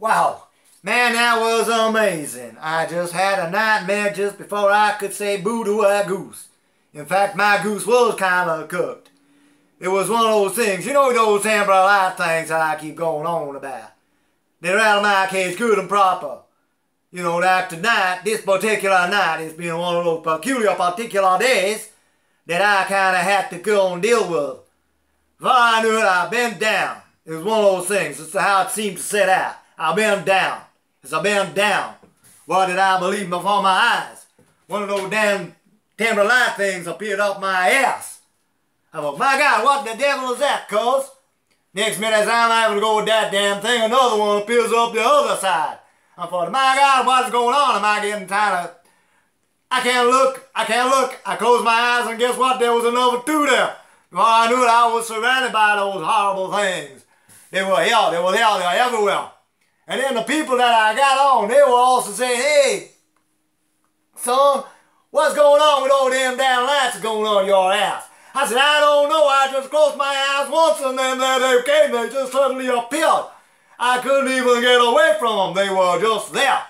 Wow, man, that was amazing. I just had a nightmare just before I could say boo to a goose. In fact, my goose was kind of cooked. It was one of those things, you know those Amber Light things that I keep going on about. They rattle my cage good and proper. You know, that tonight, this particular night, has been one of those peculiar particular days that I kind of had to go and deal with. Before I knew it, I bent down. It was one of those things. It's how it seemed to set out. I bent down. As I bent down, what did I believe before my eyes? One of those damn timber light things appeared up my ass. I thought, my God, what the devil is that, cuz? Next minute as I'm able to go with that damn thing, another one appears up the other side. I thought, my God, what's going on? Am I getting tired of... I can't look, I can't look. I closed my eyes and guess what? There was another two there. I knew I was surrounded by those horrible things. They were hell. they were hell. they were everywhere. And then the people that I got on, they were also saying, hey, son, what's going on with all them damn lights going on your ass? I said, I don't know. I just closed my eyes once and then they came. They just suddenly appeared. I couldn't even get away from them. They were just there.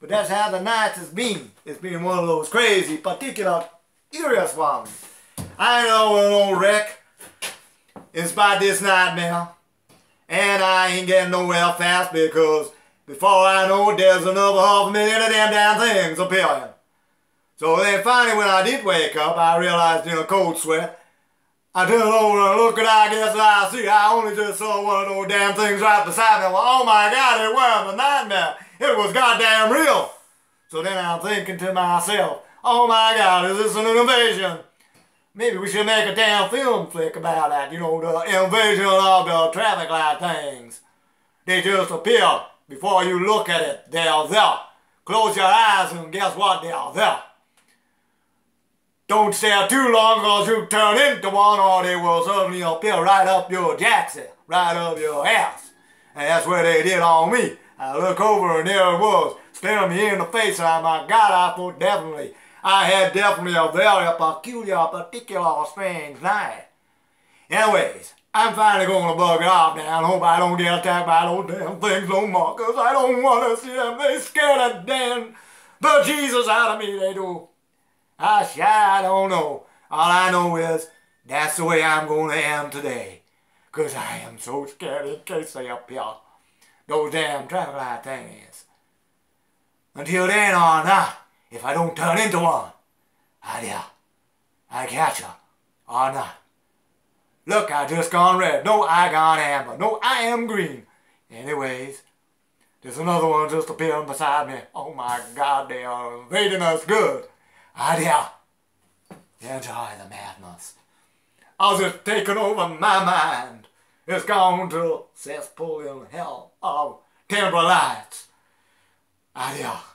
But that's how the night has been. It's been one of those crazy, particular, curious ones. I know an old wreck. It's by this nightmare. And I ain't getting nowhere fast because before I know it, there's another half a million of them damn things appearing. So then finally when I did wake up, I realized in a cold sweat, I turned over and looked and I guess I see I only just saw one of those damn things right beside me. Well, oh my God, it was a nightmare. It was goddamn real. So then I'm thinking to myself, oh my God, is this an invasion? Maybe we should make a damn film flick about that, you know, the invasion of the traffic light things. They just appear before you look at it. They're there. Close your eyes and guess what? They're there. Don't stare too long because you turn into one or they will suddenly appear right up your jackson, right up your ass. And that's what they did on me. I look over and there it was, staring me in the face and I'm like, God, I thought definitely I had definitely a very peculiar, particular, strange night. Anyways, I'm finally going to bug it off now and hope I don't get attacked by those damn things no more because I don't want to see them. They scare the damn the Jesus out of me, they do. I sure I don't know. All I know is that's the way I'm going to am today. Because I am so scared in case they appear. Those damn traffic light things. Until then or not, if I don't turn into one. I I catch her. Or not. Look, I just gone red. No, I gone amber. No, I am green. Anyways, there's another one just appearing beside me. Oh my God, they are invading us good. Idea. Enjoy the madness. As it's taken over my mind. It's gone to cesspool in hell of temporal lights. Adios.